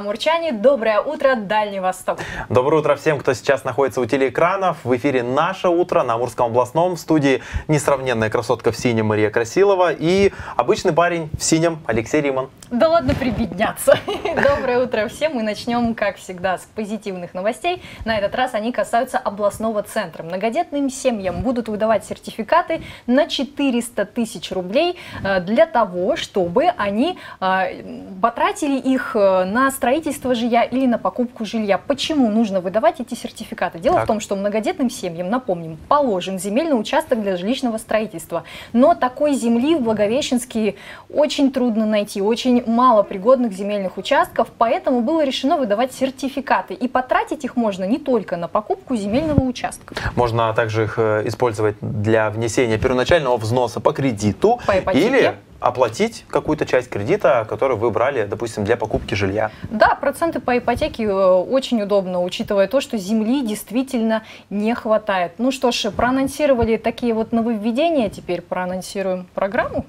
амурчане! Доброе утро, Дальний Восток! Доброе утро всем, кто сейчас находится у телеэкранов. В эфире «Наше утро» на Амурском областном. В студии несравненная красотка в синем Мария Красилова и обычный парень в синем Алексей Риман. Да ладно прибедняться. Доброе утро всем. Мы начнем, как всегда, с позитивных новостей. На этот раз они касаются областного центра. Многодетным семьям будут выдавать сертификаты на 400 тысяч рублей э, для того, чтобы они э, потратили их э, на строительство жилья или на покупку жилья. Почему нужно выдавать эти сертификаты? Дело так. в том, что многодетным семьям, напомним, положен земельный участок для жилищного строительства. Но такой земли в Благовещенске очень трудно найти, очень мало пригодных земельных участков, поэтому было решено выдавать сертификаты. И потратить их можно не только на покупку земельного участка. Можно также их э, использовать для внесения первоначального взноса по кредиту по или оплатить какую-то часть кредита, который вы брали, допустим, для покупки жилья. Да, проценты по ипотеке э, очень удобно, учитывая то, что земли действительно не хватает. Ну что ж, проанонсировали такие вот нововведения, теперь проанонсируем программу.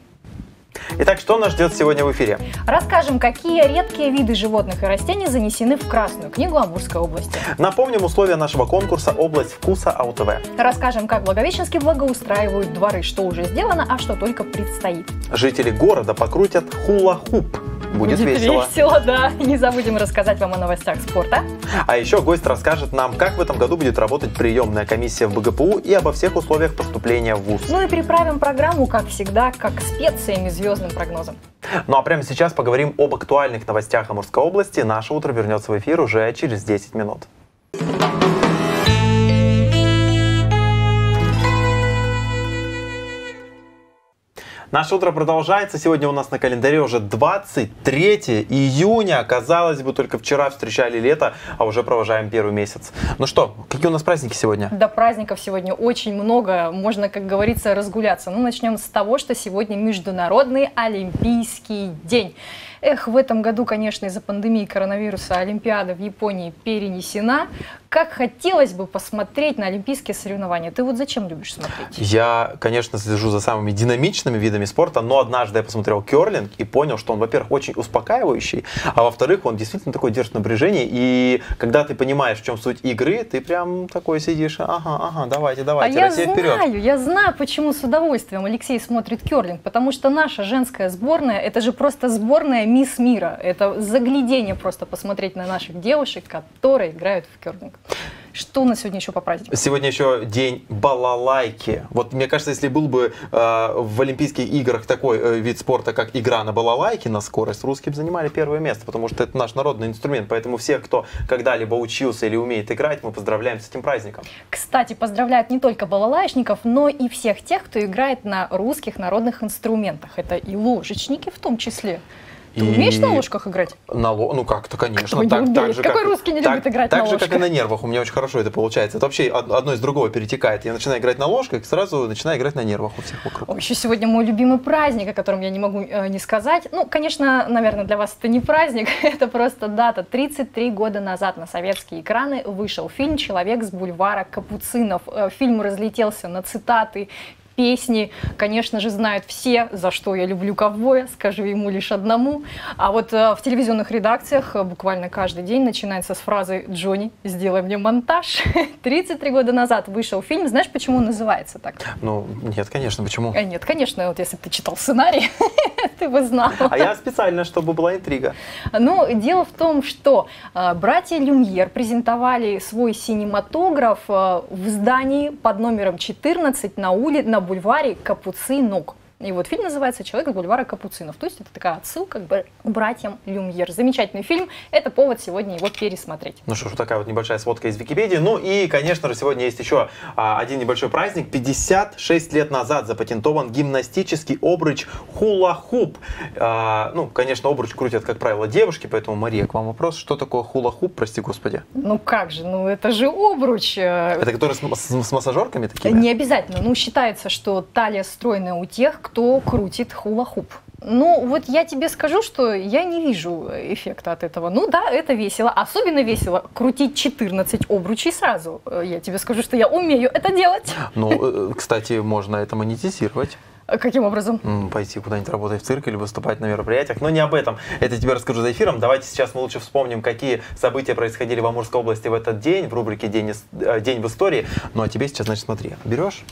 Итак, что нас ждет сегодня в эфире? Расскажем, какие редкие виды животных и растений занесены в Красную книгу Амурской области. Напомним условия нашего конкурса «Область вкуса АУТВ». Расскажем, как Благовещенские благоустраивают дворы, что уже сделано, а что только предстоит. Жители города покрутят хула-хуп Будет, Будет весело. весело, да. Не забудем рассказать вам о новостях спорта. А еще гость расскажет нам, как в этом году будет работать приемная комиссия в БГПУ и обо всех условиях поступления в ВУЗ. Ну и приправим программу, как всегда, как специями звездным прогнозом. Ну а прямо сейчас поговорим об актуальных новостях Амурской области. Наше утро вернется в эфир уже через 10 минут. Наше утро продолжается. Сегодня у нас на календаре уже 23 июня. Казалось бы, только вчера встречали лето, а уже провожаем первый месяц. Ну что, какие у нас праздники сегодня? Да, праздников сегодня очень много. Можно, как говорится, разгуляться. Ну, начнем с того, что сегодня Международный Олимпийский день. Эх, в этом году, конечно, из-за пандемии коронавируса Олимпиада в Японии перенесена. Как хотелось бы посмотреть на олимпийские соревнования. Ты вот зачем любишь смотреть? Я, конечно, слежу за самыми динамичными видами спорта, но однажды я посмотрел керлинг и понял, что он, во-первых, очень успокаивающий, а во-вторых, он действительно такой держит напряжение. И когда ты понимаешь, в чем суть игры, ты прям такой сидишь, ага, ага, давайте, давайте, а Россия я вперед. знаю, я знаю, почему с удовольствием Алексей смотрит керлинг, потому что наша женская сборная, это же просто сборная мисс мира. Это заглядение просто посмотреть на наших девушек, которые играют в керлинг. Что у нас сегодня еще по празднику? Сегодня еще день балалайки. Вот мне кажется, если был бы э, в Олимпийских играх такой э, вид спорта, как игра на балалайке на скорость, русские бы занимали первое место, потому что это наш народный инструмент. Поэтому всех, кто когда-либо учился или умеет играть, мы поздравляем с этим праздником. Кстати, поздравляют не только балалайшников, но и всех тех, кто играет на русских народных инструментах. Это и ложечники в том числе. Ты и... умеешь на ложках играть? На ло... Ну как-то, конечно. Так, так же, Какой как... русский не так, любит играть так на ложках? Так же, как и на нервах. У меня очень хорошо это получается. Это вообще одно из другого перетекает. Я начинаю играть на ложках, сразу начинаю играть на нервах у всех вокруг. О, еще сегодня мой любимый праздник, о котором я не могу э, не сказать. Ну, конечно, наверное, для вас это не праздник, это просто дата. 33 года назад на советские экраны вышел фильм «Человек с бульвара Капуцинов». Э, фильм разлетелся на цитаты, песни, конечно же, знают все, за что я люблю ковбоя, скажу ему лишь одному. А вот э, в телевизионных редакциях э, буквально каждый день начинается с фразы «Джонни, сделай мне монтаж». 33 года назад вышел фильм. Знаешь, почему он называется так? Ну, нет, конечно, почему? А нет, конечно, вот если бы ты читал сценарий, ты бы знал. А я специально, чтобы была интрига. Ну, дело в том, что э, братья Люмьер презентовали свой синематограф э, в здании под номером 14 на улице, на бульваре Капуцинок. И вот фильм называется «Человек с бульвара Капуцинов». То есть это такая отсылка к братьям Люмьер. Замечательный фильм. Это повод сегодня его пересмотреть. Ну что ж, такая вот небольшая сводка из Википедии. Ну и, конечно же, сегодня есть еще а, один небольшой праздник. 56 лет назад запатентован гимнастический обруч хула-хуп. А, ну, конечно, обруч крутят, как правило, девушки, поэтому, Мария, к вам вопрос. Что такое хула-хуп, прости господи? Ну как же, ну это же обруч. Э, это который с, с, с массажерками такими? Не обязательно. Ну, считается, что талия стройная у тех, кто крутит хула-хуп. Ну, вот я тебе скажу, что я не вижу эффекта от этого. Ну да, это весело. Особенно весело крутить 14 обручей сразу. Я тебе скажу, что я умею это делать. Ну, э, кстати, можно это монетизировать. А каким образом? Пойти куда-нибудь работать в цирк или выступать на мероприятиях. Но не об этом. Это тебе расскажу за эфиром. Давайте сейчас мы лучше вспомним, какие события происходили в Амурской области в этот день, в рубрике «День, э, день в истории». Ну а тебе сейчас, значит, смотри. Берешь?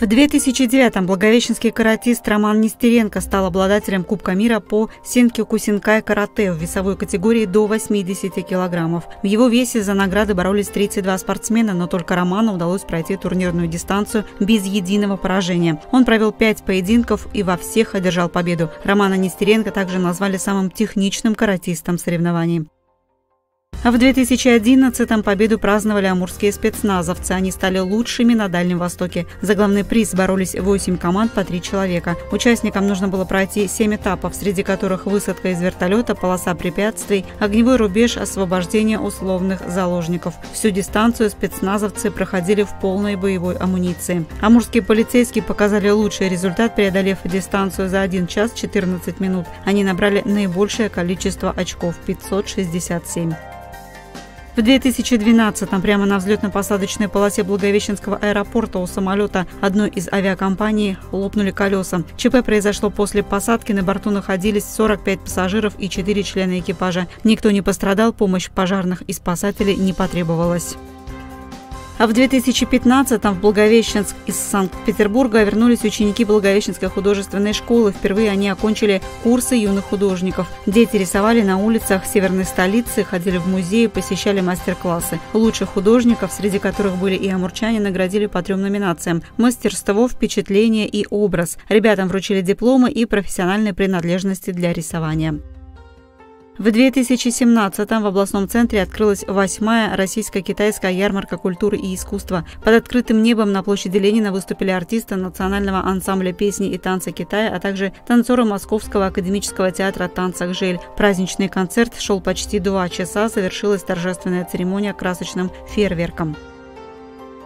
В 2009-м благовещенский каратист Роман Нестеренко стал обладателем Кубка мира по сенке кусинкай карате в весовой категории до 80 килограммов. В его весе за награды боролись 32 спортсмена, но только Роману удалось пройти турнирную дистанцию без единого поражения. Он провел 5 поединков и во всех одержал победу. Романа Нестеренко также назвали самым техничным каратистом соревнований. А в 2011-м победу праздновали амурские спецназовцы. Они стали лучшими на Дальнем Востоке. За главный приз боролись 8 команд по 3 человека. Участникам нужно было пройти 7 этапов, среди которых высадка из вертолета, полоса препятствий, огневой рубеж, освобождение условных заложников. Всю дистанцию спецназовцы проходили в полной боевой амуниции. Амурские полицейские показали лучший результат, преодолев дистанцию за 1 час 14 минут. Они набрали наибольшее количество очков – 567. В 2012-м прямо на взлетно-посадочной полосе Благовещенского аэропорта у самолета одной из авиакомпаний лопнули колеса. ЧП произошло после посадки. На борту находились 45 пассажиров и 4 члена экипажа. Никто не пострадал, помощь пожарных и спасателей не потребовалась. А в 2015-м в Благовещенск из Санкт-Петербурга вернулись ученики Благовещенской художественной школы. Впервые они окончили курсы юных художников. Дети рисовали на улицах северной столицы, ходили в музеи, посещали мастер-классы. Лучших художников, среди которых были и амурчане, наградили по трем номинациям – мастерство, впечатление и образ. Ребятам вручили дипломы и профессиональные принадлежности для рисования. В 2017-м в областном центре открылась восьмая российско-китайская ярмарка культуры и искусства. Под открытым небом на площади Ленина выступили артисты национального ансамбля песни и танца Китая, а также танцоры Московского академического театра танца «Гжель». Праздничный концерт шел почти два часа, завершилась торжественная церемония красочным фейерверком.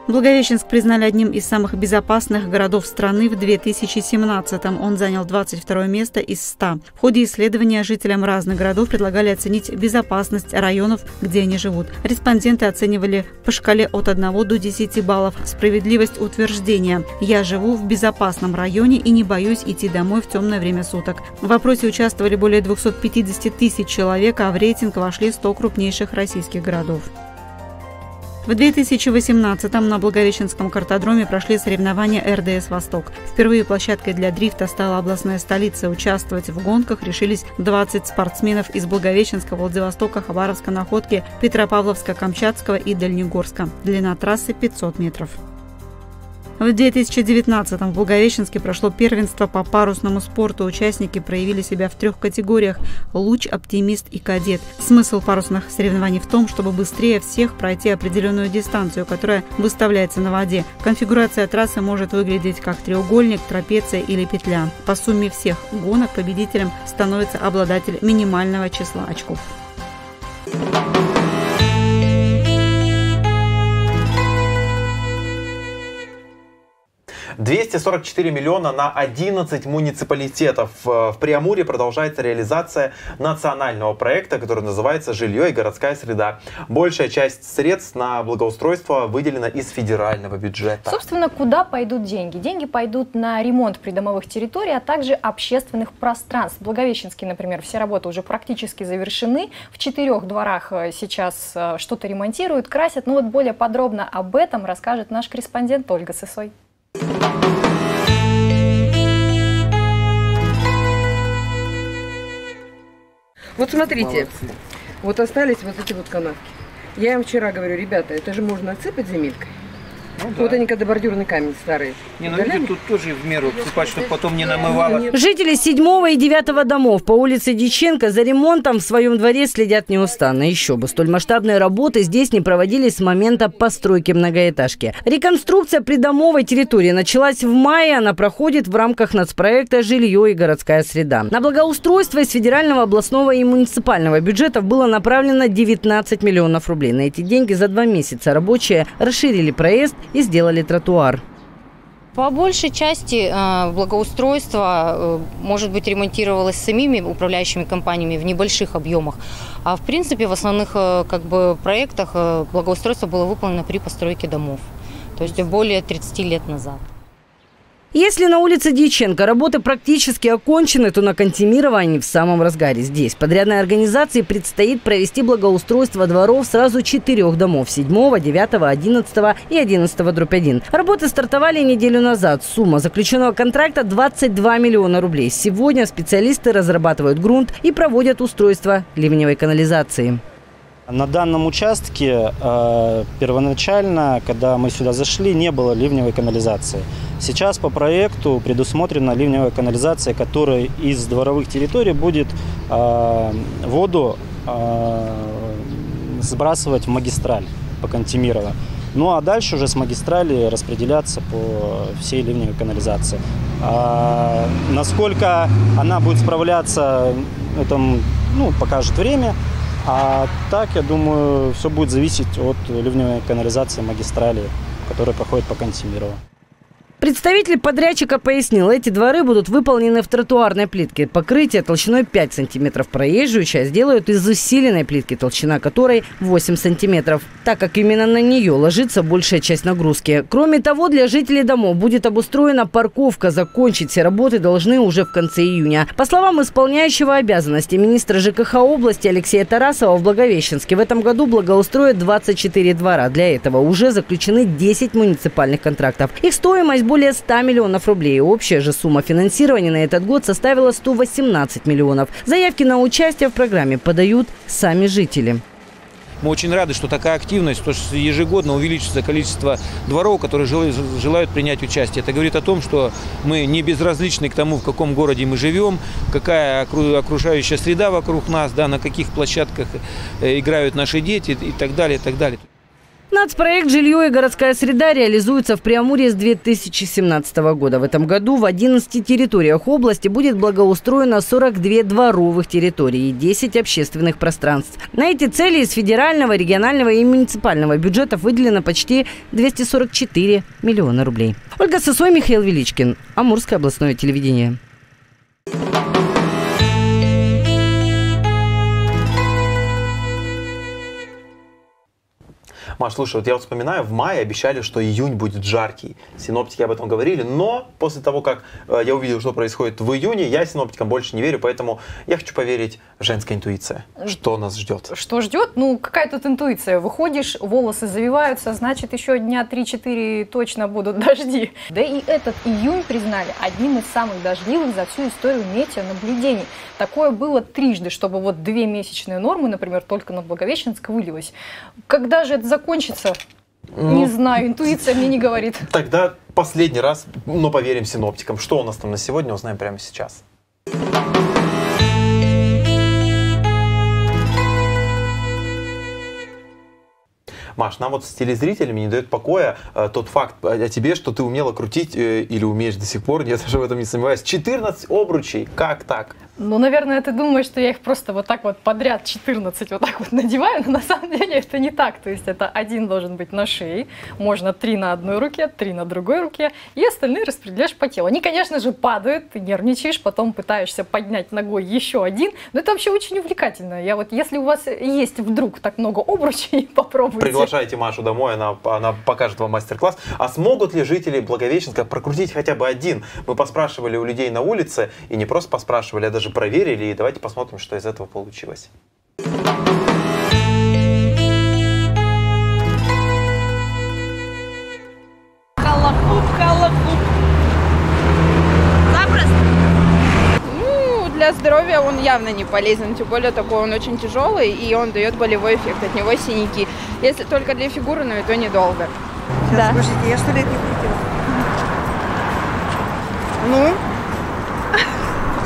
Благовещенск признали одним из самых безопасных городов страны в 2017-м. Он занял 22 место из 100. В ходе исследования жителям разных городов предлагали оценить безопасность районов, где они живут. Респонденты оценивали по шкале от 1 до 10 баллов. Справедливость утверждения. Я живу в безопасном районе и не боюсь идти домой в темное время суток. В вопросе участвовали более 250 тысяч человек, а в рейтинг вошли 100 крупнейших российских городов. В 2018-м на Благовещенском картодроме прошли соревнования РДС «Восток». Впервые площадкой для дрифта стала областная столица. Участвовать в гонках решились 20 спортсменов из Благовещенска, Владивостока, Хабаровска, Находки, Петропавловска, Камчатского и Дальнегорска. Длина трассы 500 метров. В 2019-м в Благовещенске прошло первенство по парусному спорту. Участники проявили себя в трех категориях – луч, оптимист и кадет. Смысл парусных соревнований в том, чтобы быстрее всех пройти определенную дистанцию, которая выставляется на воде. Конфигурация трассы может выглядеть как треугольник, трапеция или петля. По сумме всех гонок победителем становится обладатель минимального числа очков. 244 миллиона на 11 муниципалитетов. В Приамуре продолжается реализация национального проекта, который называется «Жилье и городская среда». Большая часть средств на благоустройство выделена из федерального бюджета. Собственно, куда пойдут деньги? Деньги пойдут на ремонт придомовых территорий, а также общественных пространств. В Благовещенске, например, все работы уже практически завершены. В четырех дворах э, сейчас э, что-то ремонтируют, красят. Но ну вот более подробно об этом расскажет наш корреспондент Ольга Сысой. Вот смотрите, Молодцы. вот остались вот эти вот канавки. Я им вчера говорю, ребята, это же можно отсыпать земелькой. Ну, да. Вот они когда бордюрный камень старый. Не, ну видите, тут тоже в меру купать, чтобы потом не намывало. Жители седьмого и девятого домов по улице Диченко за ремонтом в своем дворе следят неустанно. Еще бы, столь масштабные работы здесь не проводились с момента постройки многоэтажки. Реконструкция придомовой территории началась в мае. Она проходит в рамках нацпроекта «Жилье и городская среда». На благоустройство из федерального, областного и муниципального бюджетов было направлено 19 миллионов рублей. На эти деньги за два месяца рабочие расширили проезд и сделали тротуар. По большей части э, благоустройство, э, может быть, ремонтировалось самими управляющими компаниями в небольших объемах. А в принципе в основных э, как бы, проектах благоустройство было выполнено при постройке домов. То есть более 30 лет назад. Если на улице Дьяченко работы практически окончены, то на Кантемирово в самом разгаре. Здесь подрядной организации предстоит провести благоустройство дворов сразу четырех домов – 7, 9, 11 и 11 дробь 1. Работы стартовали неделю назад. Сумма заключенного контракта – 22 миллиона рублей. Сегодня специалисты разрабатывают грунт и проводят устройство ливневой канализации. На данном участке э, первоначально, когда мы сюда зашли, не было ливневой канализации. Сейчас по проекту предусмотрена ливневая канализация, которая из дворовых территорий будет э, воду э, сбрасывать в магистраль по Кантемирово. Ну а дальше уже с магистрали распределяться по всей ливневой канализации. А, насколько она будет справляться, это ну, покажет время. А так, я думаю, все будет зависеть от ливневой канализации магистрали, которая проходит по Кантемирово. Представитель подрядчика пояснил, эти дворы будут выполнены в тротуарной плитке. Покрытие толщиной 5 сантиметров. Проезжую часть делают из усиленной плитки, толщина которой 8 сантиметров, так как именно на нее ложится большая часть нагрузки. Кроме того, для жителей домов будет обустроена парковка. Закончить все работы должны уже в конце июня. По словам исполняющего обязанности министра ЖКХ области Алексея Тарасова в Благовещенске, в этом году благоустроят 24 двора. Для этого уже заключены 10 муниципальных контрактов. Их стоимость более 100 миллионов рублей. Общая же сумма финансирования на этот год составила 118 миллионов. Заявки на участие в программе подают сами жители. Мы очень рады, что такая активность, то что ежегодно увеличится количество дворов, которые желают принять участие. Это говорит о том, что мы не безразличны к тому, в каком городе мы живем, какая окружающая среда вокруг нас, да, на каких площадках э, играют наши дети и так далее, и так далее. Нацпроект «Жилье и городская среда» реализуется в Преамуре с 2017 года. В этом году в 11 территориях области будет благоустроено 42 дворовых территорий и 10 общественных пространств. На эти цели из федерального, регионального и муниципального бюджетов выделено почти 244 миллиона рублей. Ольга Сосой, Михаил Величкин. Амурское областное телевидение. Маш, слушай, вот я вот вспоминаю, в мае обещали, что июнь будет жаркий. Синоптики об этом говорили, но после того, как э, я увидел, что происходит в июне, я синоптикам больше не верю, поэтому я хочу поверить в женская интуиция. Что нас ждет? Что ждет? Ну, какая тут интуиция? Выходишь, волосы завиваются, значит, еще дня 3-4 точно будут дожди. Да и этот июнь признали одним из самых дождливых за всю историю метеонаблюдений. Такое было трижды, чтобы вот две месячные нормы, например, только на Благовещенск вылилось. Когда же это закончится? Ну, не знаю, интуиция мне не говорит. Тогда последний раз, но поверим синоптикам. Что у нас там на сегодня, узнаем прямо сейчас. Маш, нам вот с телезрителями не дает покоя э, тот факт о тебе, что ты умела крутить э, или умеешь до сих пор, я даже в этом не сомневаюсь. 14 обручей, как так? Ну, наверное, ты думаешь, что я их просто вот так вот подряд 14 вот так вот надеваю, но на самом деле это не так. То есть это один должен быть на шее, можно три на одной руке, три на другой руке, и остальные распределяешь по телу. Они, конечно же, падают, ты нервничаешь, потом пытаешься поднять ногой еще один, но это вообще очень увлекательно. Я вот, если у вас есть вдруг так много обручей, попробуйте. Приглашайте Машу домой, она, она покажет вам мастер-класс. А смогут ли жители Благовещенска прокрутить хотя бы один? Мы поспрашивали у людей на улице, и не просто поспрашивали, а даже проверили, и давайте посмотрим, что из этого получилось. Для здоровья он явно не полезен, тем более такой он очень тяжелый, и он дает болевой эффект, от него синяки. Если только для фигуры, но и то недолго. Сейчас, да. Слушайте, я сто лет не крутила. Ну?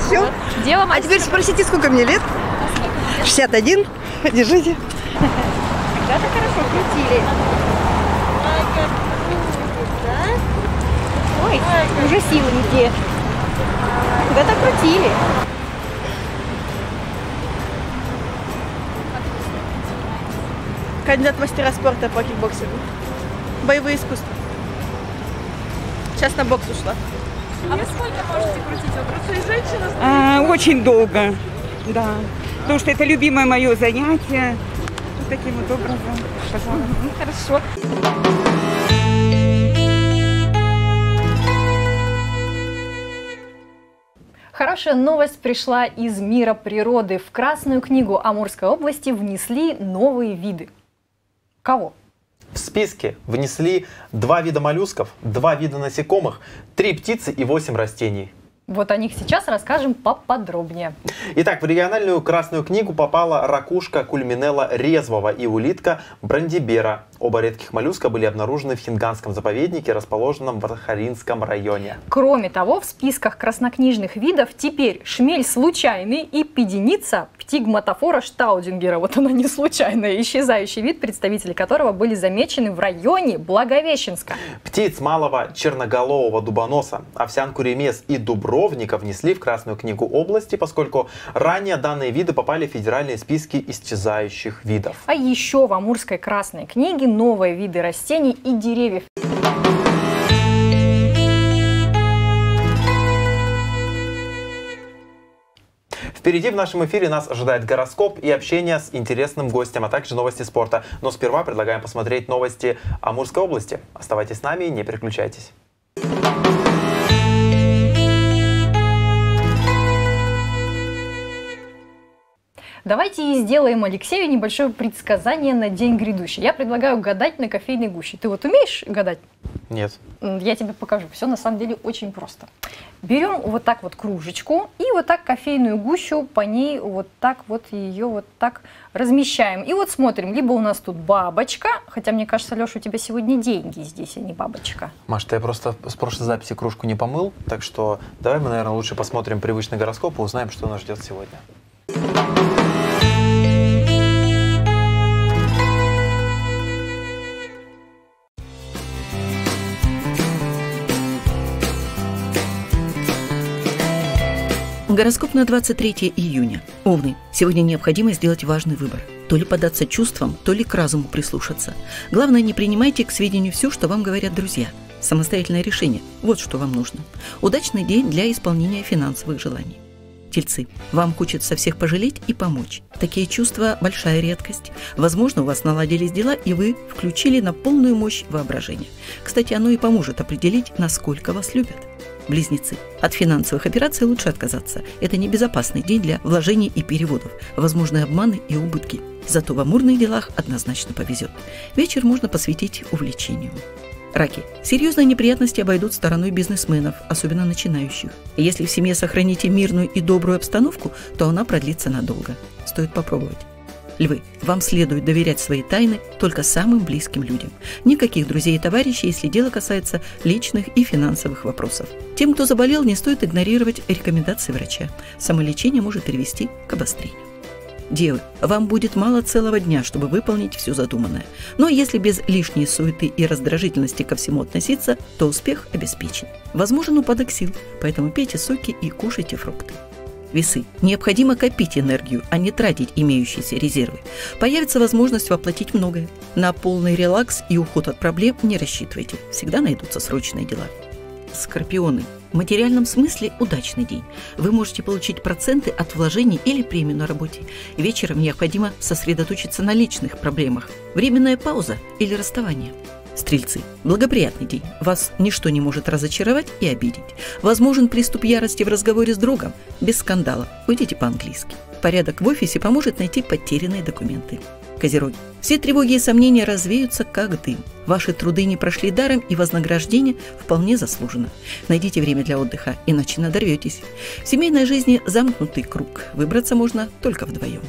Все? Дело А теперь спросите, сколько мне лет? 61. Держите. Когда-то хорошо крутили. Ой, уже силы не те. Когда-то крутили. Кандидат мастера спорта по кикбоксингу. Боевые искусства. Сейчас на бокс ушла. А вы сколько можете крутить? Вот просто и женщина А, очень долго, да. Потому что это любимое мое занятие. Вот таким вот образом. Пожалуйста. Ну, хорошо. Хорошая новость пришла из мира природы. В Красную книгу Амурской области внесли новые виды. Кого? В списке внесли два вида моллюсков, два вида насекомых, три птицы и восемь растений. Вот о них сейчас расскажем поподробнее. Итак, в региональную Красную книгу попала ракушка кульминелла резвого и улитка брандибера. Оба редких моллюска были обнаружены в Хинганском заповеднике, расположенном в Архаринском районе. Кроме того, в списках краснокнижных видов теперь шмель случайный и педеница птигматофора штаудингера. Вот она не случайная, исчезающий вид, представители которого были замечены в районе Благовещенска. Птиц малого черноголового дубоноса, овсянку ремес и дубровника внесли в Красную книгу области, поскольку ранее данные виды попали в федеральные списки исчезающих видов. А еще в Амурской Красной книге новые виды растений и деревьев. Впереди в нашем эфире нас ожидает гороскоп и общение с интересным гостем, а также новости спорта. Но сперва предлагаем посмотреть новости Амурской области. Оставайтесь с нами и не переключайтесь. Давайте и сделаем Алексею небольшое предсказание на день грядущий. Я предлагаю гадать на кофейной гуще. Ты вот умеешь гадать? Нет. Я тебе покажу. Все на самом деле очень просто. Берем вот так вот кружечку и вот так кофейную гущу по ней вот так вот ее вот так размещаем. И вот смотрим, либо у нас тут бабочка, хотя мне кажется, Леша, у тебя сегодня деньги здесь, а не бабочка. Маш, ты я просто с прошлой записи кружку не помыл, так что давай мы, наверное, лучше посмотрим привычный гороскоп и узнаем, что нас ждет сегодня. Гороскоп на 23 июня. Овны. Сегодня необходимо сделать важный выбор. То ли податься чувствам, то ли к разуму прислушаться. Главное, не принимайте к сведению все, что вам говорят друзья. Самостоятельное решение. Вот что вам нужно. Удачный день для исполнения финансовых желаний. Тельцы. Вам хочется всех пожалеть и помочь. Такие чувства – большая редкость. Возможно, у вас наладились дела, и вы включили на полную мощь воображения. Кстати, оно и поможет определить, насколько вас любят. Близнецы. От финансовых операций лучше отказаться. Это небезопасный день для вложений и переводов, возможны обманы и убытки. Зато в амурных делах однозначно повезет. Вечер можно посвятить увлечению. Раки. Серьезные неприятности обойдут стороной бизнесменов, особенно начинающих. Если в семье сохраните мирную и добрую обстановку, то она продлится надолго. Стоит попробовать. Львы, вам следует доверять свои тайны только самым близким людям. Никаких друзей и товарищей, если дело касается личных и финансовых вопросов. Тем, кто заболел, не стоит игнорировать рекомендации врача. Самолечение может привести к обострению. Девы, вам будет мало целого дня, чтобы выполнить все задуманное. Но если без лишней суеты и раздражительности ко всему относиться, то успех обеспечен. Возможен упадок сил, поэтому пейте соки и кушайте фрукты. Весы. Необходимо копить энергию, а не тратить имеющиеся резервы. Появится возможность воплотить многое. На полный релакс и уход от проблем не рассчитывайте. Всегда найдутся срочные дела. Скорпионы. В материальном смысле удачный день. Вы можете получить проценты от вложений или премию на работе. Вечером необходимо сосредоточиться на личных проблемах. Временная пауза или расставание. Стрельцы. Благоприятный день. Вас ничто не может разочаровать и обидеть. Возможен приступ ярости в разговоре с другом. Без скандала. Уйдите по-английски. Порядок в офисе поможет найти потерянные документы. Козероги. Все тревоги и сомнения развеются, как дым. Ваши труды не прошли даром, и вознаграждение вполне заслужено. Найдите время для отдыха, иначе надорветесь. В семейной жизни замкнутый круг. Выбраться можно только вдвоем.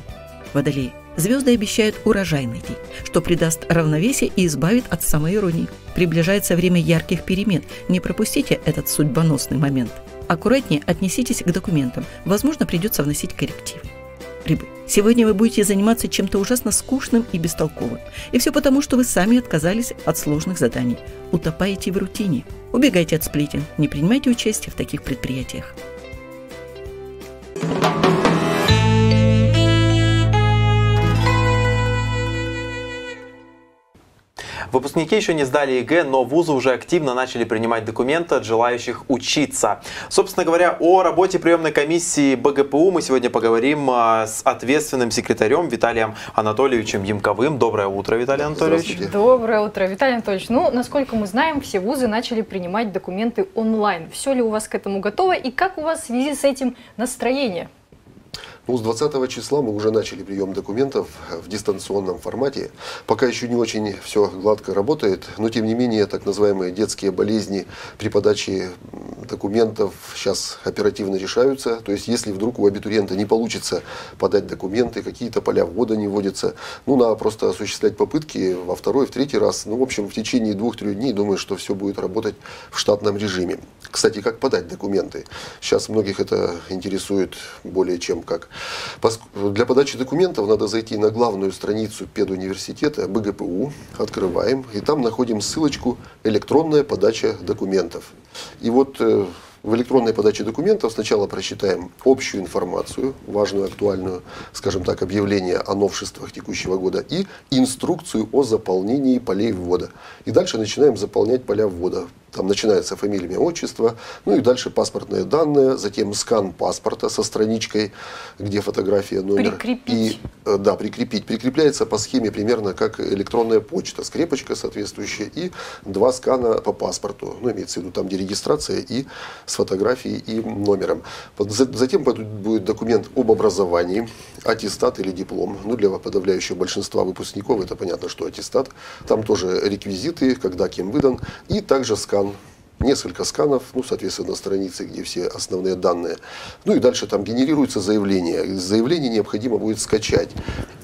Водолеи. Звезды обещают урожайный день, что придаст равновесие и избавит от самоиронии. Приближается время ярких перемен. Не пропустите этот судьбоносный момент. Аккуратнее отнеситесь к документам. Возможно, придется вносить коррективы. Рыбы. Сегодня вы будете заниматься чем-то ужасно скучным и бестолковым. И все потому, что вы сами отказались от сложных заданий. Утопаете в рутине. Убегайте от сплетен. Не принимайте участие в таких предприятиях. Выпускники еще не сдали ЕГЭ, но вузы уже активно начали принимать документы от желающих учиться. Собственно говоря, о работе приемной комиссии БГПУ мы сегодня поговорим а, с ответственным секретарем Виталием Анатольевичем Ямковым. Доброе утро, Виталий Анатольевич. Доброе утро, Виталий Анатольевич. Ну, насколько мы знаем, все вузы начали принимать документы онлайн. Все ли у вас к этому готово и как у вас в связи с этим настроение? Ну, с 20 числа мы уже начали прием документов в дистанционном формате. Пока еще не очень все гладко работает, но тем не менее так называемые детские болезни при подаче документов сейчас оперативно решаются. То есть если вдруг у абитуриента не получится подать документы, какие-то поля ввода не вводятся, ну, надо просто осуществлять попытки во второй, в третий раз. Ну, в общем, в течение двух-трех дней, думаю, что все будет работать в штатном режиме. Кстати, как подать документы? Сейчас многих это интересует более чем как. Для подачи документов надо зайти на главную страницу педуниверситета БГПУ, открываем, и там находим ссылочку «Электронная подача документов». И вот э, в электронной подаче документов сначала прочитаем общую информацию, важную, актуальную, скажем так, объявление о новшествах текущего года и инструкцию о заполнении полей ввода. И дальше начинаем заполнять поля ввода. Там начинается фамилия, имя, отчество, ну и дальше паспортные данные, затем скан паспорта со страничкой, где фотография, номер. Прикрепить. И, э, да, прикрепить. Прикрепляется по схеме примерно как электронная почта, скрепочка соответствующая и два скана по паспорту. Ну, имеется в виду там, где регистрация и с фотографией и номером. Затем будет документ об образовании, аттестат или диплом. Ну, для подавляющего большинства выпускников это понятно, что аттестат. Там тоже реквизиты, когда кем выдан. И также скан скан, несколько сканов, ну, соответственно, на странице, где все основные данные. Ну и дальше там генерируется заявление. Заявление необходимо будет скачать,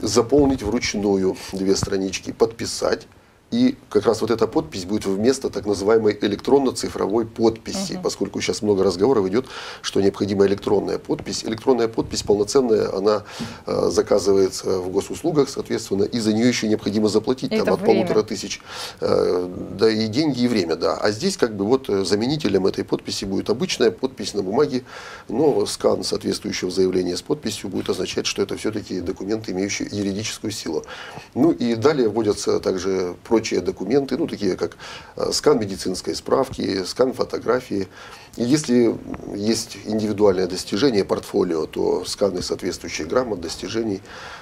заполнить вручную две странички, подписать и как раз вот эта подпись будет вместо так называемой электронно-цифровой подписи, угу. поскольку сейчас много разговоров идет, что необходима электронная подпись. Электронная подпись полноценная, она э, заказывается в госуслугах, соответственно, и за нее еще необходимо заплатить там, от время. полутора тысяч. Э, да и деньги, и время, да. А здесь как бы вот э, заменителем этой подписи будет обычная подпись на бумаге, но скан соответствующего заявления с подписью будет означать, что это все-таки документы, имеющие юридическую силу. Ну и далее вводятся также прочие документы, ну, такие как э, скан медицинской справки, скан фотографии. И если есть индивидуальное достижение портфолио, то сканы соответствующих грамот, достижений,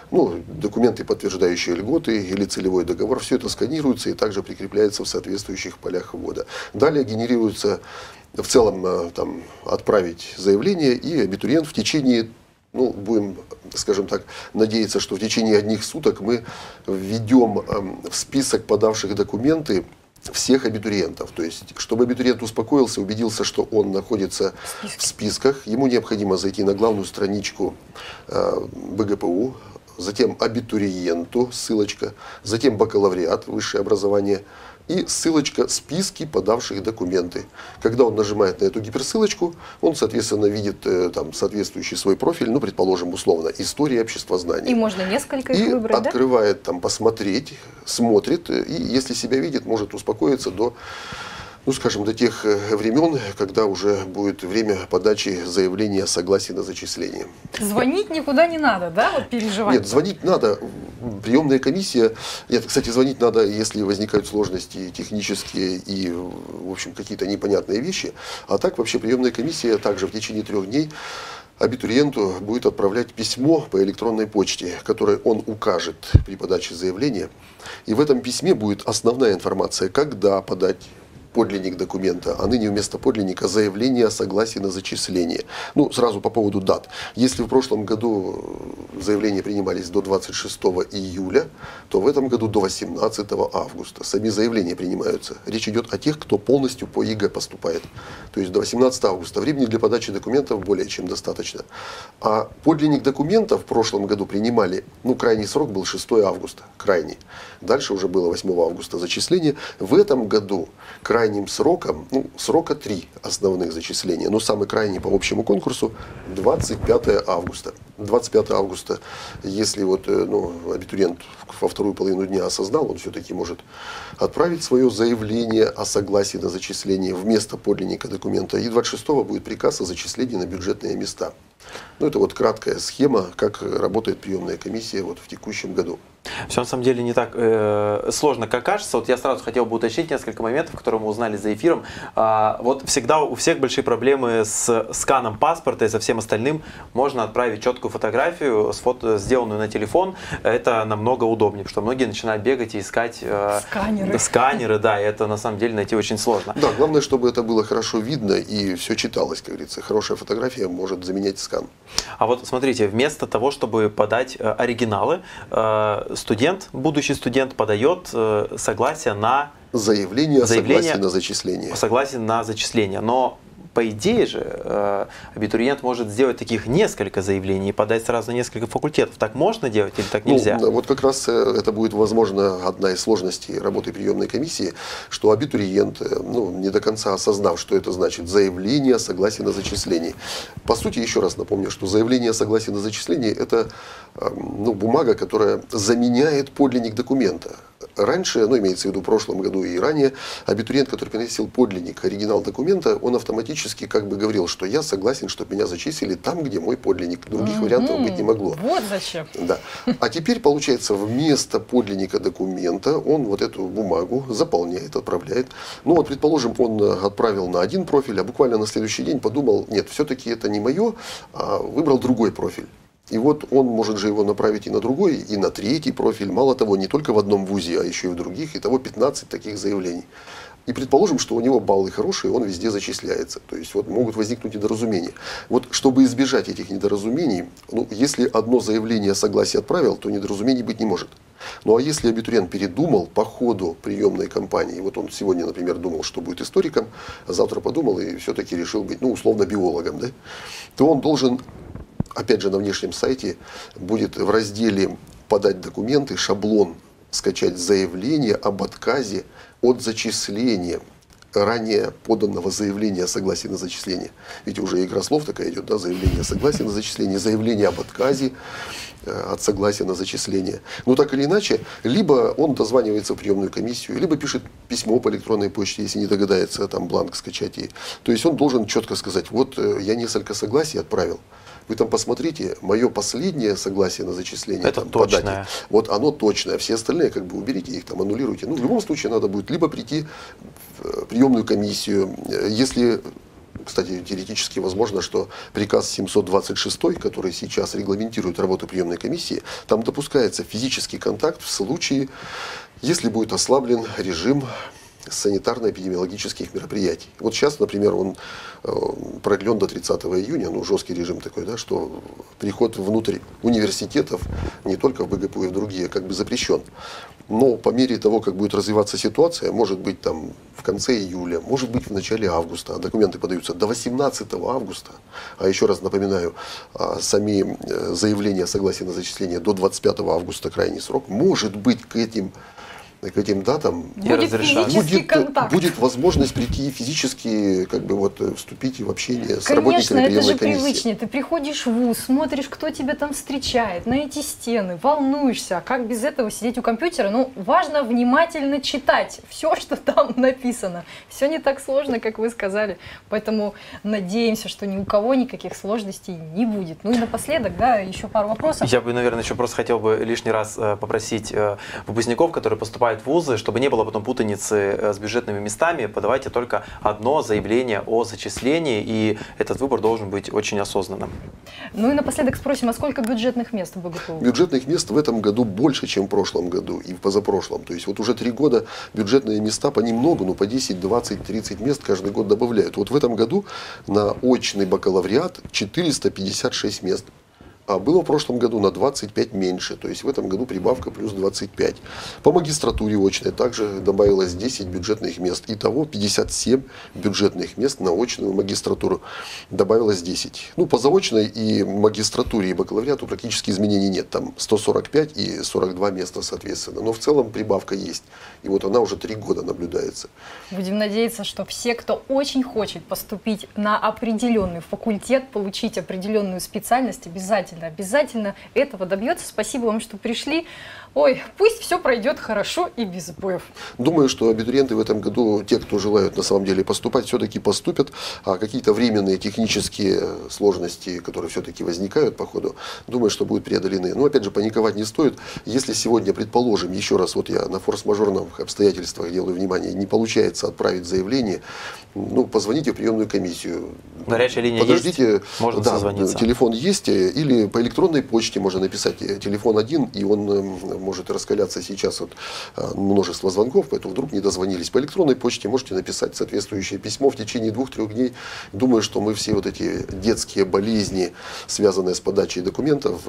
ну, документы, подтверждающие льготы или целевой договор, все это сканируется и также прикрепляется в соответствующих полях ввода. Далее генерируется в целом э, там, отправить заявление, и абитуриент в течение ну, будем, скажем так, надеяться, что в течение одних суток мы введем эм, в список подавших документы всех абитуриентов. То есть, чтобы абитуриент успокоился, убедился, что он находится в списках, ему необходимо зайти на главную страничку э, БГПУ, затем абитуриенту, ссылочка, затем бакалавриат, высшее образование – и ссылочка «Списки подавших документы». Когда он нажимает на эту гиперссылочку, он, соответственно, видит э, там, соответствующий свой профиль, ну, предположим, условно, история общества знаний. И можно несколько их и выбрать, открывает там посмотреть, смотрит, и если себя видит, может успокоиться до ну, скажем, до тех э, времен, когда уже будет время подачи заявления о согласии на зачисление. Звонить никуда не надо, да, вот переживать? Нет, звонить надо. Приемная комиссия, нет, кстати, звонить надо, если возникают сложности технические и, в общем, какие-то непонятные вещи. А так вообще приемная комиссия также в течение трех дней абитуриенту будет отправлять письмо по электронной почте, которое он укажет при подаче заявления. И в этом письме будет основная информация, когда подать подлинник документа, а ныне вместо подлинника заявление о согласии на зачисление. Ну, сразу по поводу дат. Если в прошлом году э, заявления принимались до 26 июля, то в этом году до 18 августа. Сами заявления принимаются. Речь идет о тех, кто полностью по ЕГЭ поступает. То есть до 18 августа. Времени для подачи документов более чем достаточно. А подлинник документа в прошлом году принимали, ну, крайний срок был 6 августа, крайний. Дальше уже было 8 августа зачисление. В этом году крайний крайним сроком, ну, срока три основных зачисления, но самый крайний по общему конкурсу 25 августа. 25 августа, если вот, э, ну, абитуриент во вторую половину дня осознал, он все-таки может отправить свое заявление о согласии на зачисление вместо подлинника документа. И 26 будет приказ о зачислении на бюджетные места. Ну, это вот краткая схема, как работает приемная комиссия вот в текущем году. Все на самом деле не так э, сложно, как кажется. Вот я сразу хотел бы уточнить несколько моментов, которые мы узнали за эфиром. А, вот всегда у всех большие проблемы с сканом паспорта и со всем остальным. Можно отправить четкую фотографию, с фото, сделанную на телефон. Это намного удобнее, потому что многие начинают бегать и искать э, Сканеры. сканеры, да, и это на самом деле найти очень сложно. Да, главное, чтобы это было хорошо видно и все читалось, как говорится. Хорошая фотография может заменять скан. А вот смотрите, вместо того, чтобы подать э, оригиналы, э, студент, будущий студент подает э, согласие на Заявление о Заявление- согласии на зачисление. согласие на зачисление. Но по идее же э, абитуриент может сделать таких несколько заявлений и подать сразу на несколько факультетов. Так можно делать или так нельзя? Ну, вот как раз э, это будет, возможно, одна из сложностей работы приемной комиссии, что абитуриент, э, ну, не до конца осознав, что это значит заявление о согласии на зачисление. По сути, еще раз напомню, что заявление о согласии на зачисление – это э, ну, бумага, которая заменяет подлинник документа. Раньше, ну, имеется в виду в прошлом году и ранее, абитуриент, который приносил подлинник, оригинал документа, он автоматически как бы говорил, что я согласен, чтобы меня зачислили там, где мой подлинник. Других вариантов быть не могло. Вот зачем. Да. А теперь, получается, вместо подлинника документа он вот эту бумагу заполняет, отправляет. Ну вот, предположим, он отправил на один профиль, а буквально на следующий день подумал, нет, все-таки это не мое, а выбрал другой профиль. И вот он может же его направить и на другой, и на третий профиль. Мало того, не только в одном вузе, а еще и в других. Итого 15 таких заявлений. И предположим, что у него баллы хорошие, он везде зачисляется. То есть вот могут возникнуть недоразумения. Вот чтобы избежать этих недоразумений, ну, если одно заявление о согласии отправил, то недоразумений быть не может. Ну а если абитуриент передумал по ходу приемной кампании, вот он сегодня, например, думал, что будет историком, а завтра подумал и все-таки решил быть, ну, условно, биологом, да, то он должен опять же, на внешнем сайте будет в разделе «Подать документы» шаблон скачать заявление об отказе от зачисления ранее поданного заявления о согласии на зачисление. Ведь уже игра слов такая идет, да, заявление о согласии на зачисление, заявление об отказе э, от согласия на зачисление. Но так или иначе, либо он дозванивается в приемную комиссию, либо пишет письмо по электронной почте, если не догадается там бланк скачать. И, то есть он должен четко сказать, вот э, я несколько согласий отправил, вы там посмотрите, мое последнее согласие на зачисление Это там, по дате, точное. вот оно точное, все остальные как бы уберите их, там аннулируйте. Ну, в любом случае надо будет либо прийти в э, приемную комиссию, э, если кстати, теоретически возможно, что приказ 726, который сейчас регламентирует работу приемной комиссии, там допускается физический контакт в случае, если будет ослаблен режим санитарно-эпидемиологических мероприятий. Вот сейчас, например, он э, продлен до 30 июня, ну, жесткий режим такой, да, что переход внутрь университетов, не только в БГПУ и в другие, как бы запрещен. Но по мере того, как будет развиваться ситуация, может быть там в конце июля, может быть в начале августа, а документы подаются до 18 августа, а еще раз напоминаю, а, сами э, заявления о согласии на зачисление до 25 августа крайний срок, может быть к этим к этим датам Не Будет будет, э, контакт. будет возможность прийти физически, как бы вот э, вступить в общение с Конечно, работниками это же комиссии. привычнее. Ты приходишь в ВУЗ, смотришь, кто тебя там встречает, на эти стены, волнуешься. А как без этого сидеть у компьютера? Ну, важно внимательно читать все, что там написано. Все не так сложно, как вы сказали. Поэтому надеемся, что ни у кого никаких сложностей не будет. Ну и напоследок, да, еще пару вопросов. Я бы, наверное, еще просто хотел бы лишний раз э, попросить выпускников, которые поступают в вузы, чтобы не было потом путаницы э, с бюджетными местами, подавайте только одно заявление о зачислении, и этот выбор должен быть очень осознанным. Ну и напоследок спросим, а сколько бюджетных мест в БГПУ? Бюджетных мест в этом году больше, чем в прошлом году и в позапрошлом. То есть вот уже три года бюджетные места понемногу, ну по 10, 20, 30 мест каждый год добавляют. Вот в этом году на очный бакалавриат 456 мест. А было в прошлом году на 25 меньше, то есть в этом году прибавка плюс 25. По магистратуре очной также добавилось 10 бюджетных мест. Итого 57 бюджетных мест на очную магистратуру. Добавилось 10. Ну, по заочной и магистратуре и бакалавриату практически изменений нет. Там 145 и 42 места соответственно. Но в целом прибавка есть. И вот она уже три года наблюдается. Будем надеяться, что все, кто очень хочет поступить на определенный факультет, получить определенную специальность, обязательно обязательно, обязательно этого добьется. Спасибо вам, что пришли. Ой, пусть все пройдет хорошо и без боев. Думаю, что абитуриенты в этом году, те, кто желают на самом деле поступать, все-таки поступят. А какие-то временные технические сложности, которые все-таки возникают по ходу, думаю, что будут преодолены. Но опять же, паниковать не стоит. Если сегодня, предположим, еще раз, вот я на форс-мажорных обстоятельствах делаю внимание, не получается отправить заявление, ну, позвоните в приемную комиссию. Горячая линия Подождите, есть? Можно да, созвониться. телефон есть, э, или по электронной почте можно написать э, телефон один, и он э, может раскаляться сейчас от множества звонков, поэтому вдруг не дозвонились. По электронной почте можете написать соответствующее письмо в течение двух-трех дней. Думаю, что мы все вот эти детские болезни, связанные с подачей документов,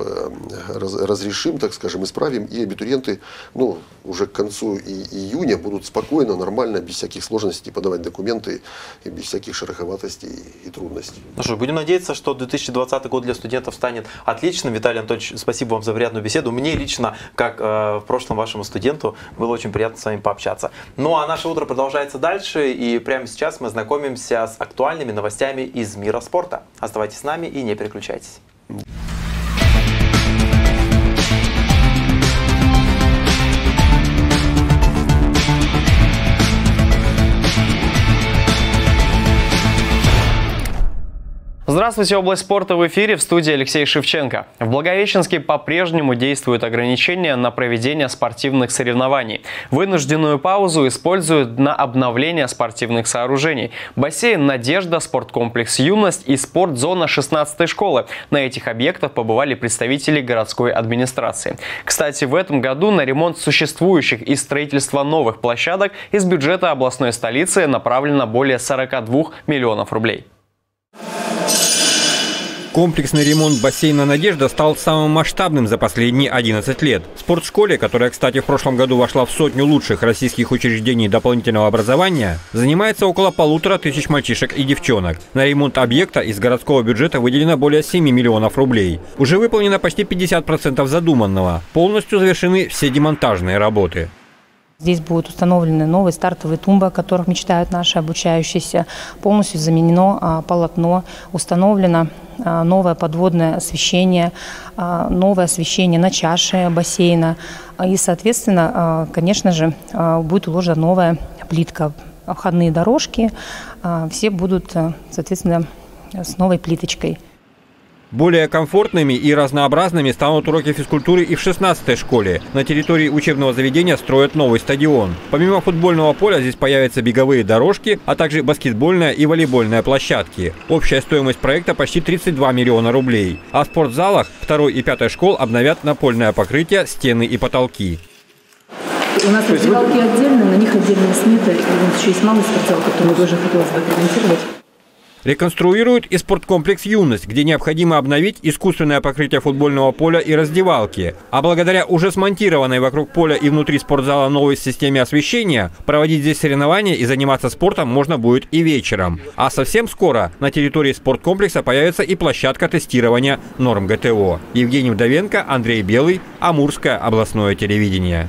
разрешим, так скажем, исправим, и абитуриенты ну, уже к концу июня будут спокойно, нормально, без всяких сложностей подавать документы и без всяких шероховатостей и трудностей. Ну что, будем надеяться, что 2020 год для студентов станет отличным. Виталий Анатольевич, спасибо вам за приятную беседу. Мне лично, как э, в прошлом вашему студенту, было очень приятно с вами пообщаться. Ну а наше утро продолжается дальше, и прямо сейчас мы знакомимся с актуальными новостями из мира спорта. Оставайтесь с нами и не переключайтесь. Здравствуйте, область спорта в эфире, в студии Алексей Шевченко. В Благовещенске по-прежнему действуют ограничения на проведение спортивных соревнований. Вынужденную паузу используют на обновление спортивных сооружений. Бассейн «Надежда», спорткомплекс «Юность» и спортзона 16-й школы. На этих объектах побывали представители городской администрации. Кстати, в этом году на ремонт существующих и строительство новых площадок из бюджета областной столицы направлено более 42 миллионов рублей. Комплексный ремонт бассейна «Надежда» стал самым масштабным за последние 11 лет. В спортшколе, которая, кстати, в прошлом году вошла в сотню лучших российских учреждений дополнительного образования, занимается около полутора тысяч мальчишек и девчонок. На ремонт объекта из городского бюджета выделено более 7 миллионов рублей. Уже выполнено почти 50% задуманного. Полностью завершены все демонтажные работы. Здесь будут установлены новые стартовые тумбы, о которых мечтают наши обучающиеся. Полностью заменено а, полотно, установлено а, новое подводное освещение, а, новое освещение на чаше бассейна. И, соответственно, конечно же, будет уложена новая плитка, входные дорожки. Все будут, соответственно, с новой плиточкой. Более комфортными и разнообразными станут уроки физкультуры и в 16-й школе. На территории учебного заведения строят новый стадион. Помимо футбольного поля здесь появятся беговые дорожки, а также баскетбольная и волейбольная площадки. Общая стоимость проекта почти 32 миллиона рублей. А в спортзалах 2 и 5 школ обновят напольное покрытие, стены и потолки. У нас раздевалки отдельно, на них отдельные сметы. И вот еще есть малый спортзал, который тоже хотелось бы комментировать. Реконструируют и спорткомплекс «Юность», где необходимо обновить искусственное покрытие футбольного поля и раздевалки. А благодаря уже смонтированной вокруг поля и внутри спортзала новой системе освещения, проводить здесь соревнования и заниматься спортом можно будет и вечером. А совсем скоро на территории спорткомплекса появится и площадка тестирования норм ГТО. Евгений Вдовенко, Андрей Белый, Амурское областное телевидение.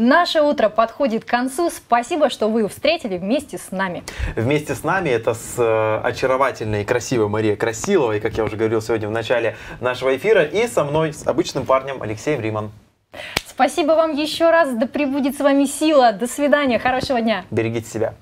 Наше утро подходит к концу. Спасибо, что вы встретили вместе с нами. Вместе с нами это с э, очаровательной и красивой Марией Красиловой, как я уже говорил сегодня в начале нашего эфира, и со мной, с обычным парнем Алексеем Риман. Спасибо вам еще раз. Да пребудет с вами сила. До свидания. Хорошего дня. Берегите себя.